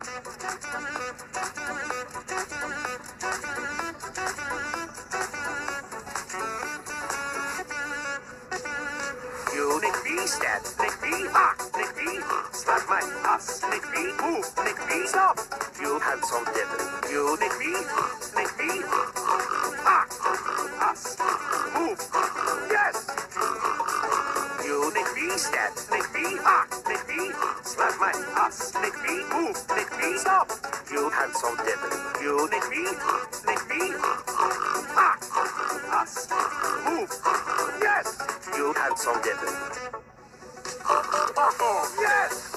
You make me stand, make me hot, make me slap my ass, make me move, make me stop. You handsome devil, you make me, make me hot, ass, move. You make me stand, make me hot, make me slap my ass, make me move, make me stop. You handsome devil, you make me, make me hot, ass, move, yes. You handsome devil. Oh, yes.